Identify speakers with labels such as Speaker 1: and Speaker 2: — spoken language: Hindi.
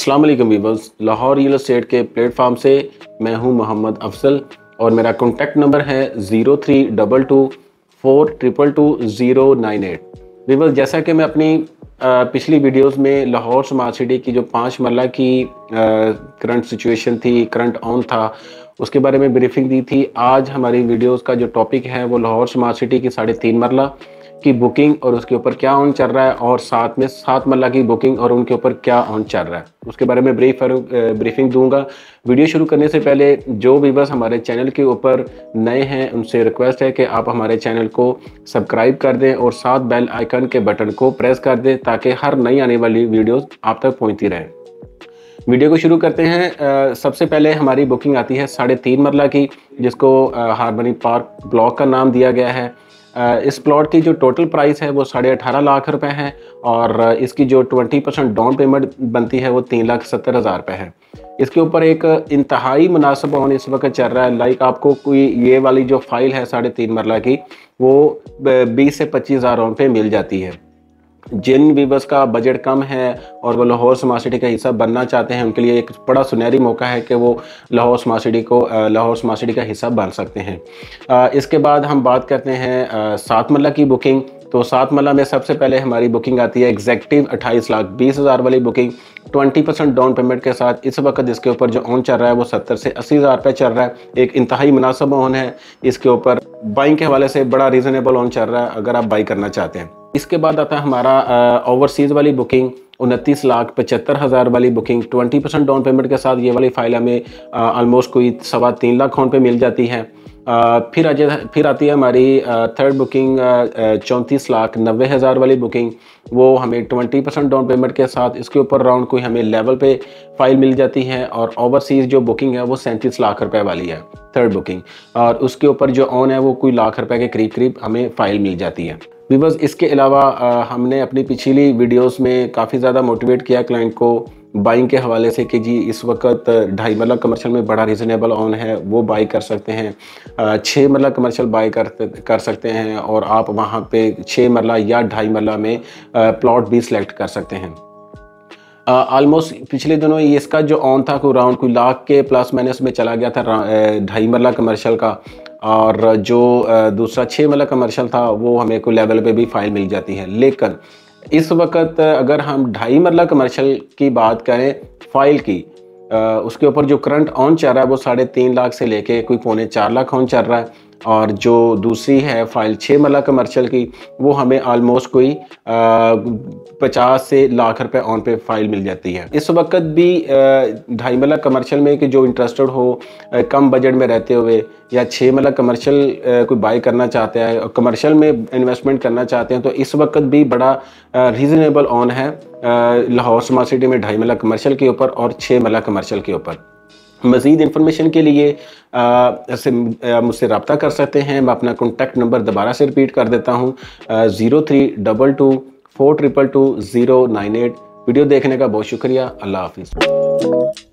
Speaker 1: अस्सलाम वालेकुम लाहौर रियल एस्टेट के प्लेटफॉर्म से मैं हूँ मोहम्मद अफजल और मेरा कॉन्टैक्ट नंबर है zero three double two four triple two zero nine eight. Viewers जैसा कि मैं अपनी पिछली वीडियोस में लाहौर स्मार्ट सिटी की जो पाँच मरला की करंट सिचुएशन थी करंट ऑन था, उसके बारे में ब्रीफिंग दी थी। आज हमारी वीडियोस का जो टॉपिक है वो लाहौर स्मार्ट सिटी की साढ़े तीन मरला। की बुकिंग और उसके ऊपर क्या ऑन चल रहा है और साथ में सात मल्ला की बुकिंग और उनके ऊपर क्या ऑन चल रहा है। उसके बारे में ब्रीफ ब्रीफिंग दूँगा। वीडियो शुरू करने से पहले जो भी बस हमारे चैनल के ऊपर नए हैं, उनसे रिक्वेस्ट है कि आप हमारे चैनल को सब्सक्राइब कर दें और साथ बेल आइकन के बटन को प्रेस कर दें ताकि हर नई आने वाली वीडियोज़ आप तक पहुँचती रहें। वीडियो को शुरू करते हैं। सबसे पहले हमारी बुकिंग आती है साढ़े तीन मरला की, जिसको हारमनी पार्क ब्लॉक का नाम दिया गया है। इस प्लॉट की जो टोटल प्राइस है वो साढ़े अठारह लाख रुपए है और इसकी जो ट्वेंटी परसेंट डाउन पेमेंट बनती है वो तीन लाख सत्तर हज़ार रुपये है। इसके ऊपर एक इंतहाई मुनासिब ऑन इस वक्त चल रहा है लाइक आपको कोई ये वाली जो फ़ाइल है साढ़े तीन मरला की, वो बीस से पच्चीस हज़ार पे मिल जाती है। जिन वीवर्स का बजट कम है और वो लाहौर स्मार्ट सिटी का हिस्सा बनना चाहते हैं, उनके लिए एक बड़ा सुनहरी मौका है कि वो लाहौर स्मार्ट सिटी को लाहौर स्मार्ट सिटी का हिस्सा बन सकते हैं। इसके बाद हम बात करते हैं सात मल्ला की बुकिंग। तो सात मल्ला में सबसे पहले हमारी बुकिंग आती है एग्जैक्टिव अट्ठाईस लाख बीस हज़ार वाली booking. Twenty percent down payment के साथ इस वक्त इसके ऊपर जो ऑन चल रहा है वो सत्तर से अस्सी हज़ार रुपये चल रहा है। एक इंतहाई मुनासब ऑन है। इसके ऊपर बाइंग के हवाले से बड़ा रीज़नेबल ऑन चल रहा है, अगर आप बाई करना चाहते हैं। इसके बाद आता है हमारा ओवरसीज़ वाली बुकिंग उनतीस लाख पचहत्तर हज़ार वाली booking twenty percent down payment के साथ ये वाली फ़ाइल हमें ऑलमोस्ट कोई सवा तीन लाख फ़ोन पे मिल जाती है। आ, फिर आ फिर आती है हमारी थर्ड बुकिंग चौंतीस लाख नब्बे हज़ार वाली बुकिंग वो हमें ट्वेंटी परसेंट डाउन पेमेंट के साथ इसके ऊपर राउंड कोई हमें लेवल पे फ़ाइल मिल जाती है और ओवरसीज़ जो बुकिंग है वो सैंतीस लाख रुपए वाली है थर्ड बुकिंग और उसके ऊपर जो ऑन है वो कोई लाख रुपए के करीब करीब हमें फ़ाइल मिल जाती है। वीवर्स इसके अलावा हमने अपनी पिछली वीडियोस में काफ़ी ज़्यादा मोटिवेट किया क्लाइंट को बाइंग के हवाले से कि जी, इस वक्त ढाई मरला कमर्शियल में बड़ा रीज़नेबल ऑन है, वो बाई कर सकते हैं। छः मरला कमर्शियल बाई कर कर सकते हैं और आप वहाँ पे छः मरला या ढाई मरला में प्लॉट भी सिलेक्ट कर सकते हैं। ऑलमोस्ट पिछले दिनों इसका जो ऑन था, कोई राउंड कोई लाख के प्लस माइनस में चला गया था ढाई मरला कमर्शियल का। और जो दूसरा छः वाला कमर्शल था, वो हमें को लेवल पे भी फ़ाइल मिल जाती है। लेकिन इस वक्त अगर हम ढाई मरला कमर्शल की बात करें फ़ाइल की उसके ऊपर जो करंट ऑन चल रहा है, वो साढ़े तीन लाख से लेके कोई पौने चार लाख ऑन चल रहा है। और जो दूसरी है फ़ाइल छः मला कमर्शियल की, वो हमें आलमोस्ट कोई पचास से लाख रुपए ऑन पे फ़ाइल मिल जाती है। इस वक्त भी ढाई मला कमर्शियल में कि जो इंटरेस्टेड हो कम बजट में रहते हुए या छः मला कमर्शियल कोई बाई करना चाहते हैं कमर्शियल में इन्वेस्टमेंट करना चाहते हैं तो इस वक्त भी बड़ा रीज़नेबल ऑन है लाहौर स्मार्ट सिटी में ढाई मला कमर्शियल के ऊपर और छः मला कमर्शियल के ऊपर। मज़ीद इन्फॉर्मेशन के लिए मुझसे रबता कर सकते हैं। मैं अपना कॉन्टैक्ट नंबर दोबारा से रिपीट कर देता हूँ। Zero three double two four triple two zero nine eight video देखने का बहुत शुक्रिया। अल्लाह हाफिज़।